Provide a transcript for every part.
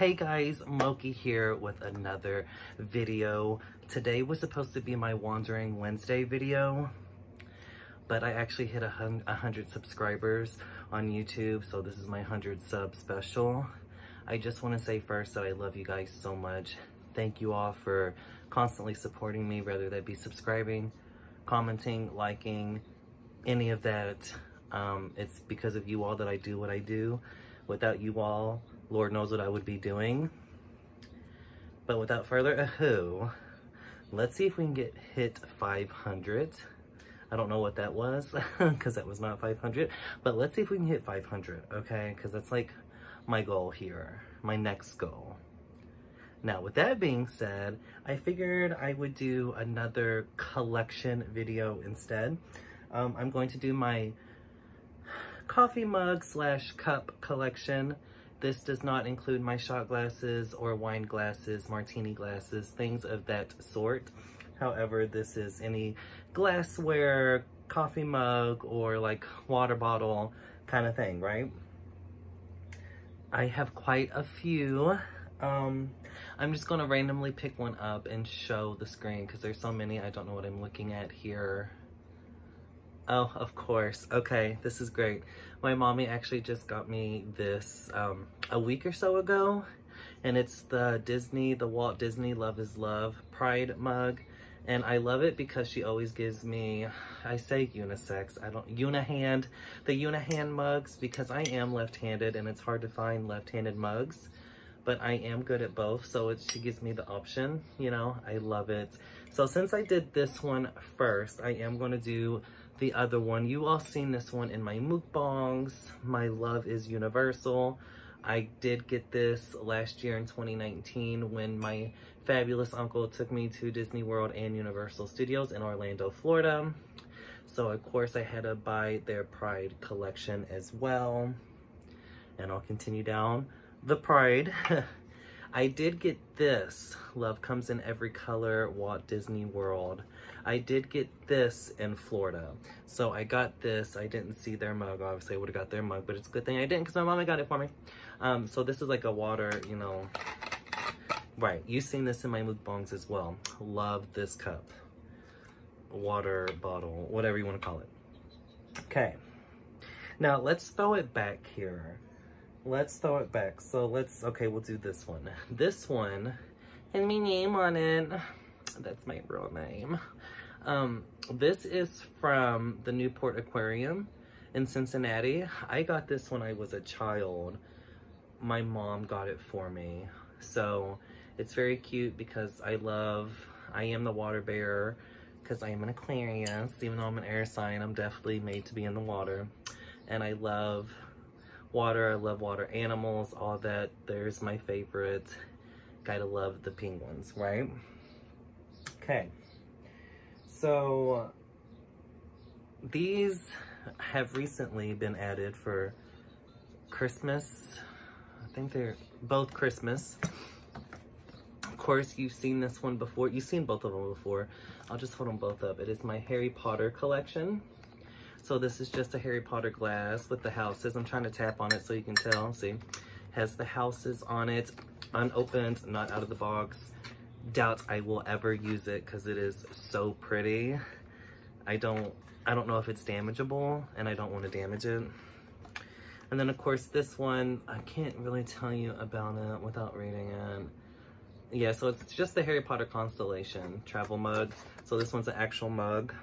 Hey guys, Moki here with another video. Today was supposed to be my Wandering Wednesday video, but I actually hit a hundred subscribers on YouTube, so this is my 100 sub special. I just want to say first that I love you guys so much. Thank you all for constantly supporting me, whether that be subscribing, commenting, liking, any of that. Um, it's because of you all that I do what I do. Without you all, Lord knows what I would be doing. But without further ado, let's see if we can get hit 500. I don't know what that was because that was not 500, but let's see if we can hit 500, okay? Because that's like my goal here, my next goal. Now, with that being said, I figured I would do another collection video instead. Um, I'm going to do my coffee mug slash cup collection. This does not include my shot glasses or wine glasses, martini glasses, things of that sort. However, this is any glassware, coffee mug, or like water bottle kind of thing, right? I have quite a few. Um, I'm just to randomly pick one up and show the screen because there's so many I don't know what I'm looking at here. Oh, of course. Okay, this is great. My mommy actually just got me this um, a week or so ago, and it's the Disney, the Walt Disney Love is Love Pride mug. And I love it because she always gives me, I say unisex, I don't, unihand, the unihand mugs because I am left-handed and it's hard to find left-handed mugs. But I am good at both, so she gives me the option, you know, I love it. So since I did this one first, I am going to do the other one. You all seen this one in my mukbangs. My love is universal. I did get this last year in 2019 when my fabulous uncle took me to Disney World and Universal Studios in Orlando, Florida. So of course I had to buy their Pride collection as well. And I'll continue down the Pride. I did get this, Love Comes in Every Color, Walt Disney World. I did get this in Florida. So I got this. I didn't see their mug. Obviously, I would have got their mug, but it's a good thing I didn't because my mama got it for me. Um, so this is like a water, you know. Right. You've seen this in my mukbangs as well. Love this cup. Water bottle, whatever you want to call it. Okay. Now, let's throw it back here. Let's throw it back. So let's, okay, we'll do this one. This one, and my name on it. That's my real name. Um, this is from the Newport Aquarium in Cincinnati. I got this when I was a child. My mom got it for me. So it's very cute because I love, I am the water bearer because I am an Aquarius. Even though I'm an air sign, I'm definitely made to be in the water. And I love water. I love water animals, all that. There's my favorite. Gotta love the penguins, right? Okay. So these have recently been added for Christmas. I think they're both Christmas. Of course, you've seen this one before. You've seen both of them before. I'll just hold them both up. It is my Harry Potter collection. So this is just a Harry Potter glass with the houses. I'm trying to tap on it so you can tell. See, has the houses on it, unopened, not out of the box doubt I will ever use it because it is so pretty. I don't, I don't know if it's damageable and I don't want to damage it. And then of course this one, I can't really tell you about it without reading it. Yeah, so it's just the Harry Potter Constellation travel mug. So this one's an actual mug.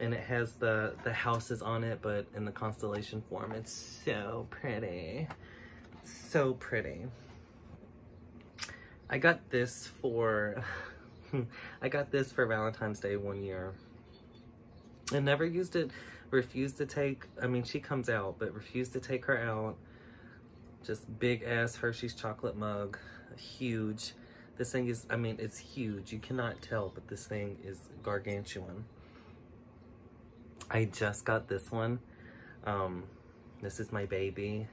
And it has the, the houses on it, but in the constellation form. It's so pretty. So pretty. I got this for, I got this for Valentine's Day one year. I never used it, refused to take, I mean, she comes out, but refused to take her out. Just big ass Hershey's chocolate mug, huge. This thing is, I mean, it's huge. You cannot tell, but this thing is gargantuan. I just got this one. Um, this is my baby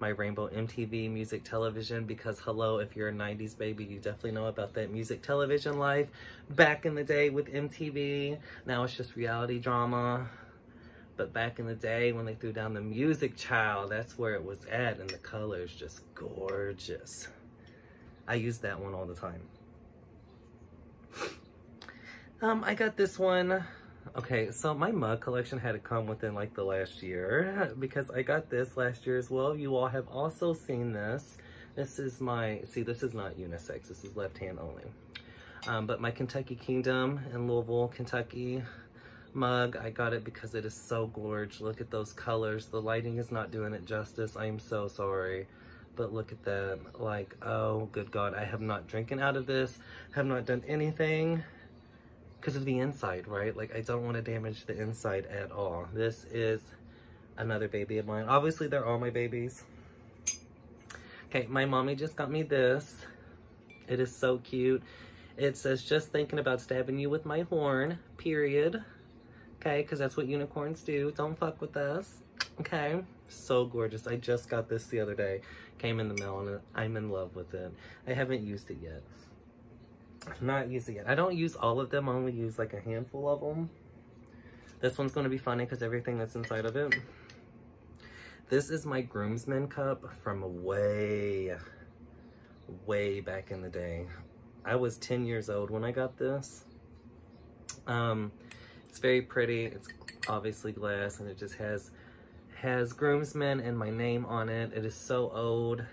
my Rainbow MTV music television because hello, if you're a 90s baby, you definitely know about that music television life. Back in the day with MTV, now it's just reality drama. But back in the day when they threw down the music child, that's where it was at. And the color's just gorgeous. I use that one all the time. Um, I got this one. Okay, so my mug collection had to come within like the last year because I got this last year as well. You all have also seen this. This is my, see this is not unisex, this is left hand only. Um, but my Kentucky Kingdom in Louisville, Kentucky mug. I got it because it is so gorgeous. Look at those colors. The lighting is not doing it justice. I am so sorry. But look at that. Like, oh, good God. I have not drinking out of this. Have not done anything because of the inside, right? Like, I don't want to damage the inside at all. This is another baby of mine. Obviously, they're all my babies. Okay, my mommy just got me this. It is so cute. It says, just thinking about stabbing you with my horn, period okay? Because that's what unicorns do. Don't fuck with us, okay? So gorgeous. I just got this the other day. Came in the mail and I'm in love with it. I haven't used it yet. Not using it. I don't use all of them. I only use like a handful of them. This one's going to be funny because everything that's inside of it. This is my groomsman cup from way, way back in the day. I was 10 years old when I got this. Um, it's very pretty. It's obviously glass and it just has has groomsmen and my name on it. It is so old.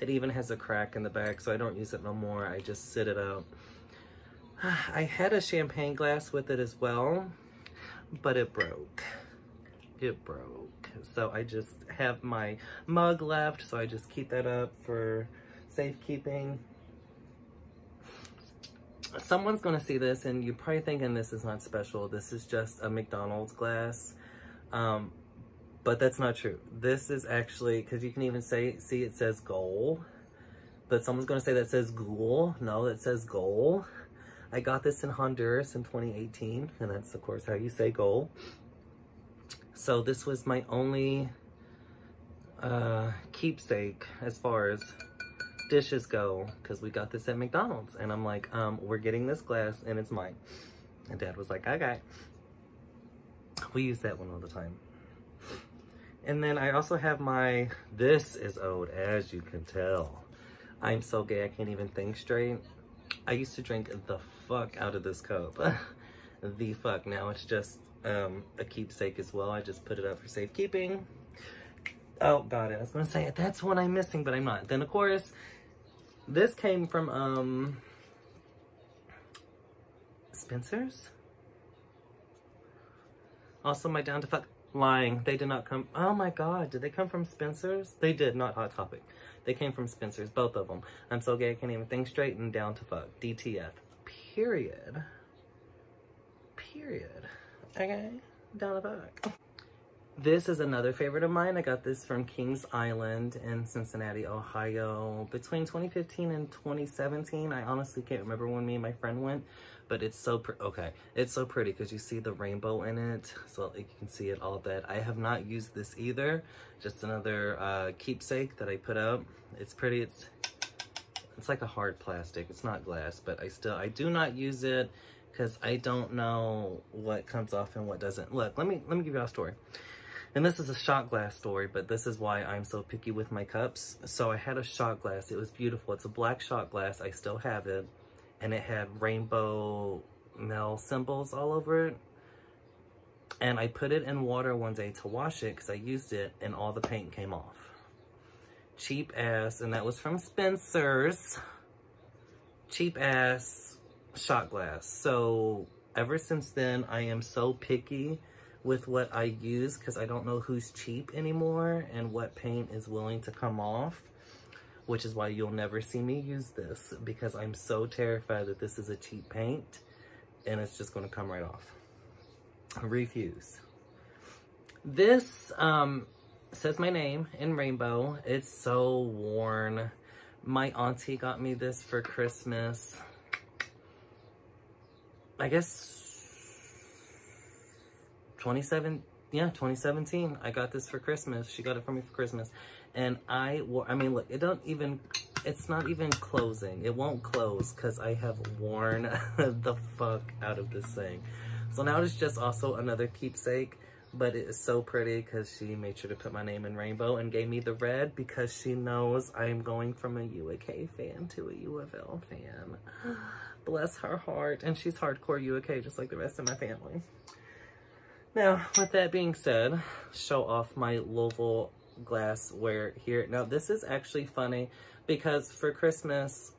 It even has a crack in the back, so I don't use it no more. I just sit it out. I had a champagne glass with it as well, but it broke. It broke. So I just have my mug left, so I just keep that up for safekeeping someone's gonna see this and you're probably thinking this is not special. This is just a McDonald's glass. Um, but that's not true. This is actually, because you can even say, see it says goal. But someone's gonna say that says ghoul. No, it says goal. I got this in Honduras in 2018. And that's of course how you say goal. So this was my only uh, keepsake as far as dishes go because we got this at McDonald's. And I'm like, um, we're getting this glass and it's mine. And dad was like, okay. We use that one all the time. And then I also have my, this is old as you can tell. I'm so gay I can't even think straight. I used to drink the fuck out of this cup. the fuck. Now it's just um, a keepsake as well. I just put it up for safekeeping. Oh, it. I was going to say, that's one I'm missing, but I'm not. Then, of course, this came from, um, Spencer's? Also, my down to fuck lying. They did not come. Oh my god, did they come from Spencer's? They did, not Hot Topic. They came from Spencer's, both of them. I'm so gay I can't even think straight and down to fuck. DTF. Period. Period. Okay, down the back. This is another favorite of mine. I got this from Kings Island in Cincinnati, Ohio between 2015 and 2017. I honestly can't remember when me and my friend went, but it's so okay. It's so pretty because you see the rainbow in it, so you can see it all that. I have not used this either. Just another uh, keepsake that I put up. It's pretty. It's it's like a hard plastic. It's not glass, but I still I do not use it because I don't know what comes off and what doesn't. Look, let me let me give you a story. And this is a shot glass story, but this is why I'm so picky with my cups. So I had a shot glass. It was beautiful. It's a black shot glass. I still have it. And it had rainbow Mel symbols all over it. And I put it in water one day to wash it because I used it and all the paint came off. Cheap ass, and that was from Spencer's. Cheap ass shot glass. So ever since then, I am so picky with what I use because I don't know who's cheap anymore and what paint is willing to come off, which is why you'll never see me use this because I'm so terrified that this is a cheap paint and it's just going to come right off. Refuse. This um, says my name in rainbow. It's so worn. My auntie got me this for Christmas. I guess 27 yeah 2017 i got this for christmas she got it for me for christmas and i wore i mean look it don't even it's not even closing it won't close because i have worn the fuck out of this thing so now it's just also another keepsake but it is so pretty because she made sure to put my name in rainbow and gave me the red because she knows I am going from a UAK fan to a U of L fan. Bless her heart. And she's hardcore UAK just like the rest of my family. Now, with that being said, show off my Louisville glassware here. Now, this is actually funny because for Christmas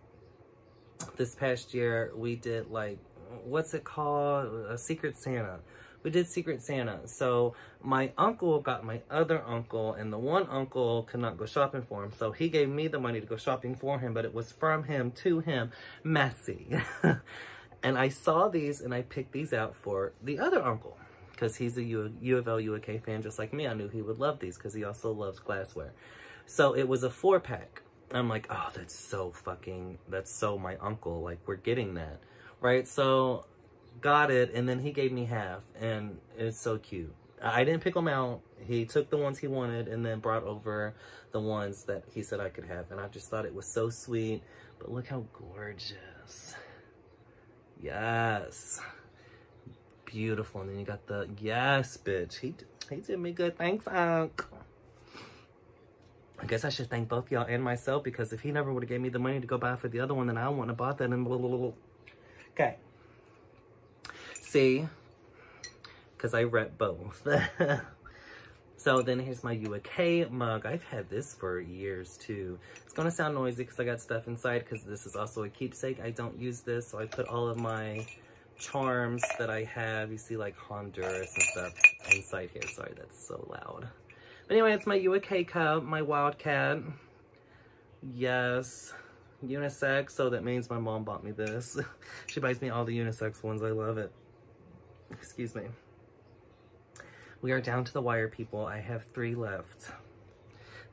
this past year, we did like, what's it called? A Secret Santa we did Secret Santa. So my uncle got my other uncle, and the one uncle could not go shopping for him. So he gave me the money to go shopping for him, but it was from him to him, messy. and I saw these, and I picked these out for the other uncle because he's a U, U of L fan just like me. I knew he would love these because he also loves glassware. So it was a four pack. I'm like, oh, that's so fucking, that's so my uncle. Like, we're getting that. Right? So got it, and then he gave me half, and it's so cute. I didn't pick them out. He took the ones he wanted and then brought over the ones that he said I could have. And I just thought it was so sweet. But look how gorgeous. Yes. Beautiful. And then you got the, yes, bitch. He, he did me good. Thanks, Unc. I guess I should thank both y'all and myself because if he never would have gave me the money to go buy for the other one, then I wouldn't have bought that and blah, blah, blah. Okay see because I read both. so then here's my UAK mug. I've had this for years too. It's gonna sound noisy because I got stuff inside because this is also a keepsake. I don't use this, so I put all of my charms that I have. You see like Honduras and stuff inside here. Sorry, that's so loud. But anyway, it's my UAK cup, my Wildcat. Yes, unisex, so that means my mom bought me this. she buys me all the unisex ones. I love it. Excuse me. We are down to the wire, people. I have three left.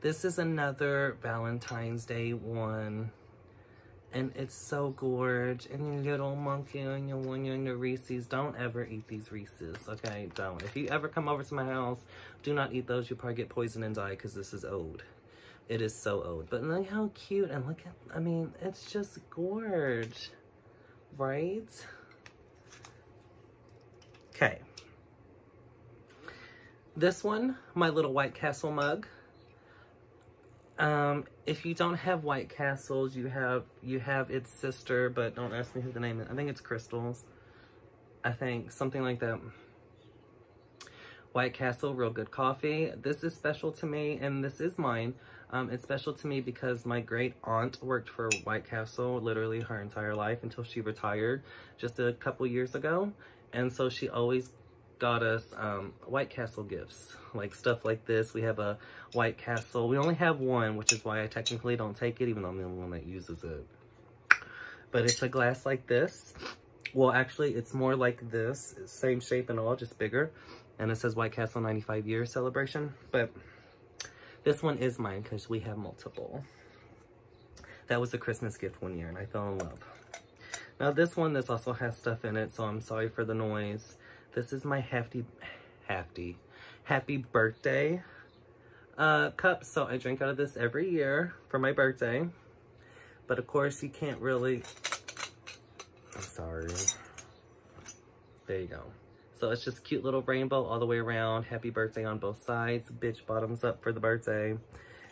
This is another Valentine's Day one. And it's so gorge. And your little monkey and your one and your Reese's. Don't ever eat these Reese's, okay? Don't. If you ever come over to my house, do not eat those. You'll probably get poisoned and die because this is old. It is so old. But look how cute. And look at, I mean, it's just gorge. Right? Okay. This one, my little White Castle mug. Um, if you don't have White Castles, you have you have its sister, but don't ask me who the name is. I think it's Krystals. I think something like that. White Castle, real good coffee. This is special to me, and this is mine. Um, it's special to me because my great aunt worked for White Castle literally her entire life until she retired just a couple years ago. And so she always got us um, White Castle gifts, like stuff like this. We have a White Castle. We only have one, which is why I technically don't take it, even though I'm the only one that uses it. But it's a glass like this. Well, actually, it's more like this. Same shape and all, just bigger. And it says White Castle 95 year celebration. But this one is mine because we have multiple. That was a Christmas gift one year and I fell in love. Now this one, this also has stuff in it, so I'm sorry for the noise. This is my hefty, hefty, happy birthday uh, cup. So I drink out of this every year for my birthday. But of course you can't really, I'm sorry. There you go. So it's just cute little rainbow all the way around. Happy birthday on both sides. Bitch bottoms up for the birthday.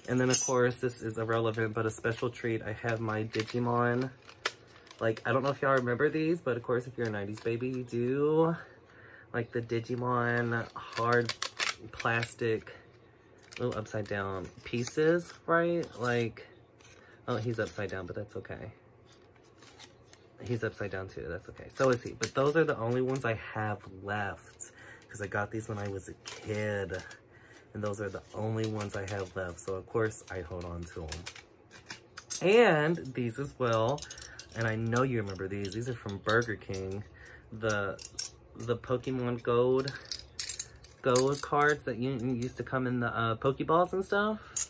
And then of course, this is irrelevant, but a special treat. I have my Digimon like, I don't know if y'all remember these, but of course, if you're a 90s baby, you do. Like the Digimon hard plastic, little upside down pieces, right? Like, oh, he's upside down, but that's okay. He's upside down too, that's okay. So is he. But those are the only ones I have left. Because I got these when I was a kid. And those are the only ones I have left. So of course I hold on to them. And these as well and I know you remember these. These are from Burger King. The the Pokemon Gold Gold cards that you, used to come in the uh, Pokeballs and stuff.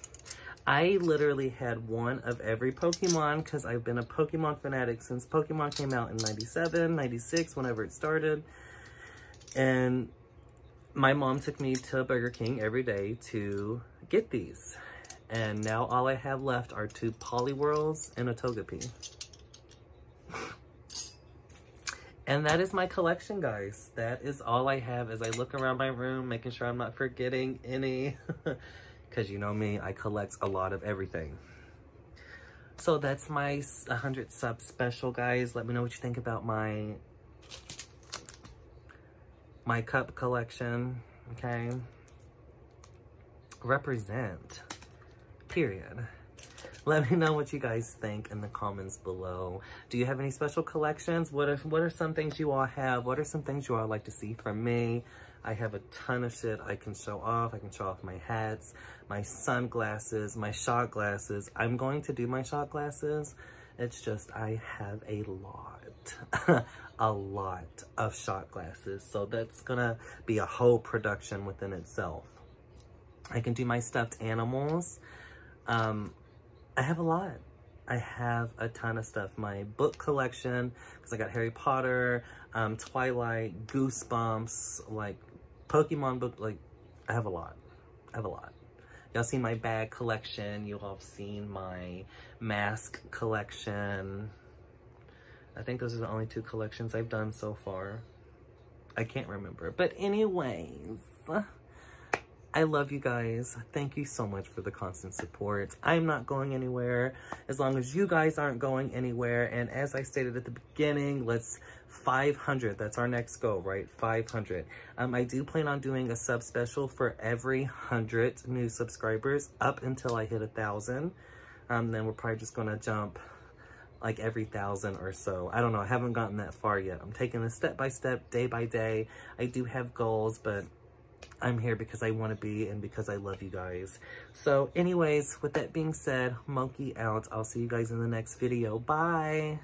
I literally had one of every Pokemon because I've been a Pokemon fanatic since Pokemon came out in 97, 96, whenever it started. And my mom took me to Burger King every day to get these. And now all I have left are two Poliwhirls and a Togepi. And that is my collection, guys. That is all I have as I look around my room, making sure I'm not forgetting any. Because you know me, I collect a lot of everything. So that's my 100 sub special, guys. Let me know what you think about my my cup collection, okay? Represent, period. Let me know what you guys think in the comments below. Do you have any special collections? What are, what are some things you all have? What are some things you all like to see from me? I have a ton of shit I can show off. I can show off my hats, my sunglasses, my shot glasses. I'm going to do my shot glasses. It's just I have a lot, a lot of shot glasses. So that's gonna be a whole production within itself. I can do my stuffed animals. Um, I have a lot. I have a ton of stuff. My book collection, because I got Harry Potter, um, Twilight, Goosebumps, like Pokemon book, like, I have a lot. I have a lot. Y'all seen my bag collection. You all have seen my mask collection. I think those are the only two collections I've done so far. I can't remember. But anyways, I love you guys. Thank you so much for the constant support. I'm not going anywhere as long as you guys aren't going anywhere. And as I stated at the beginning, let's 500. That's our next goal, right? 500. Um, I do plan on doing a sub special for every 100 new subscribers up until I hit a 1,000. Um, then we're probably just going to jump like every thousand or so. I don't know. I haven't gotten that far yet. I'm taking this step by step, day by day. I do have goals, but I'm here because I want to be and because I love you guys. So anyways, with that being said, monkey out. I'll see you guys in the next video. Bye!